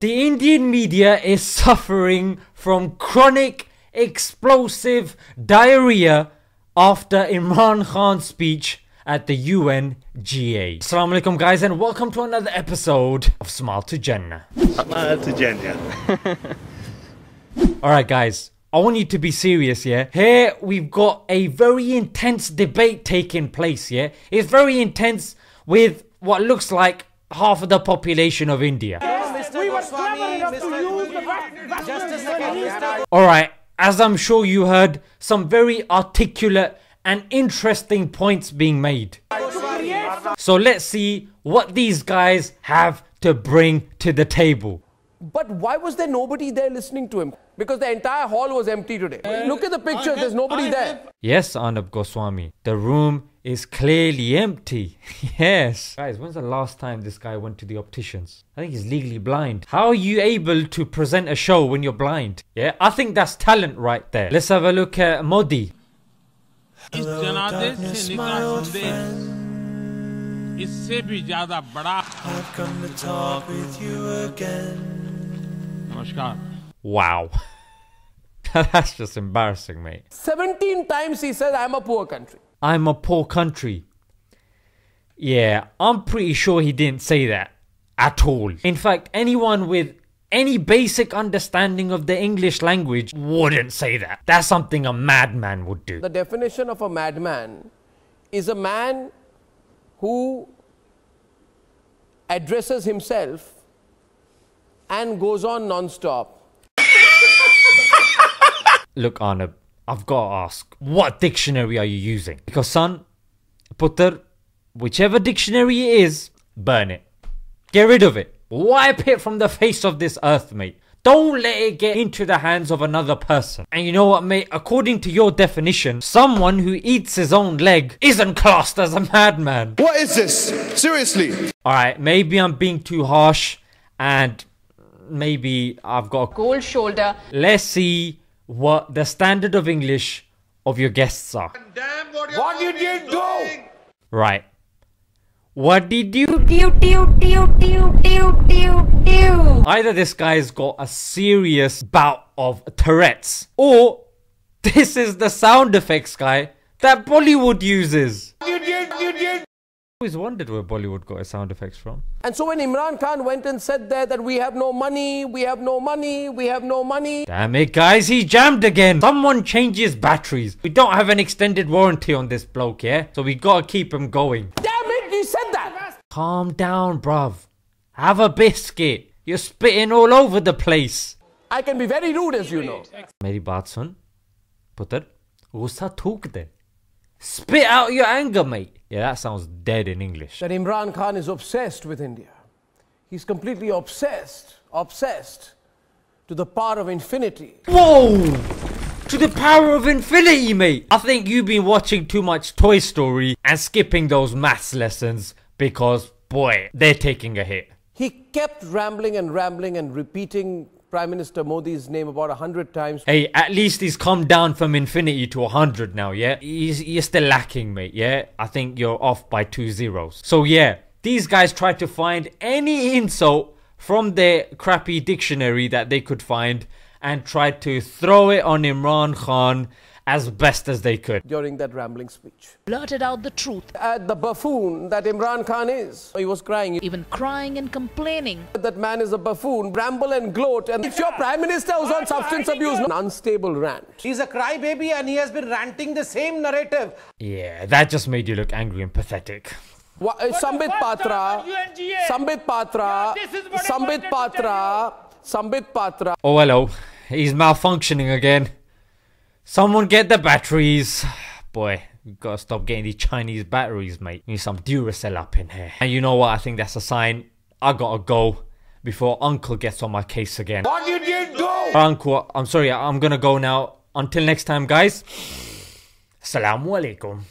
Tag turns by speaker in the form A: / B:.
A: The Indian media is suffering from chronic explosive diarrhea after Imran Khan's speech at the UNGA. Assalamu alaikum guys and welcome to another episode of Smile to Jannah.
B: Smile to Jannah.
A: Alright guys, I want you to be serious, yeah? Here we've got a very intense debate taking place, yeah? It's very intense with what looks like half of the population of India. Alright, as I'm sure you heard, some very articulate and interesting points being made. So let's see what these guys have to bring to the table.
C: But why was there nobody there listening to him? Because the entire hall was empty today. Look at the picture, there's nobody there.
A: Yes, Arnab Goswami, the room is clearly empty. yes. Guys, when's the last time this guy went to the opticians? I think he's legally blind. How are you able to present a show when you're blind? Yeah, I think that's talent right there. Let's have a look at Modi.
D: इस जनादेश से निकला संदेश इससे भी ज्यादा बड़ा नमस्कार
A: Wow. that's just embarrassing, mate.
C: 17 times he said, I'm a poor country.
A: I'm a poor country. Yeah, I'm pretty sure he didn't say that at all. In fact, anyone with any basic understanding of the English language wouldn't say that. That's something a madman would do.
C: The definition of a madman is a man who addresses himself and goes on non-stop.
A: Look, Arnab, I've got to ask, what dictionary are you using? Because son, putter, whichever dictionary it is, burn it. Get rid of it. Wipe it from the face of this earth, mate. Don't let it get into the hands of another person. And you know what, mate? According to your definition, someone who eats his own leg isn't classed as a madman.
E: What is this? Seriously?
A: Alright, maybe I'm being too harsh and maybe I've got a
F: cold shoulder.
A: Let's see what the standard of English of your guests are.
C: What did you do?
A: Right. What did you
F: do, pew, pew, pew, pew, pew, pew.
A: Either this guy's got a serious bout of Tourette's, or this is the sound effects guy that Bollywood uses I always wondered where Bollywood got his sound effects from.
C: And so when Imran Khan went and said there that we have no money, we have no money, we have no money,
A: Damn it, guys, he jammed again. Someone changes batteries. We don't have an extended warranty on this bloke, yeah? So we gotta keep him going.
C: damn it, he said that.
A: Calm down, bruv. Have a biscuit. You're spitting all over the place.
C: I can be very rude as you know.
A: मेरी बात सुन पुत्र गुस्सा थूक दे spit out your anger mate. Yeah that sounds dead in english.
C: That Imran Khan is obsessed with India. He's completely obsessed, obsessed to the power of infinity.
A: whoa! To the power of infinity mate! I think you've been watching too much toy story and skipping those maths lessons because boy they're taking a hit.
C: He kept rambling and rambling and repeating Prime Minister Modi's name about a hundred times.
A: Hey, at least he's come down from infinity to a 100 now, yeah? He's, you're still lacking, mate, yeah? I think you're off by two zeros. So, yeah, these guys tried to find any insult from their crappy dictionary that they could find and tried to throw it on Imran Khan as best as they could.
C: during that rambling speech.
G: blurted out the truth,
C: At the buffoon that Imran Khan is. He was crying.
G: even crying and complaining.
C: That man is a buffoon, bramble and gloat. And if your prime minister was on substance abuse, an unstable rant.
H: He's a crybaby and he has been ranting the same narrative.
A: Yeah, that just made you look angry and pathetic.
C: Wha- uh, Sambit Patra, Sambit Patra, Sambit Patra, Sambit Patra.
A: Oh, hello. He's malfunctioning again. Someone get the batteries. Boy, you gotta stop getting these Chinese batteries, mate. Need some Duracell up in here. And you know what? I think that's a sign. I gotta go before Uncle gets on my case again.
C: What did you do?
A: Uncle, I'm sorry. I'm gonna go now. Until next time, guys. Assalamu alaikum.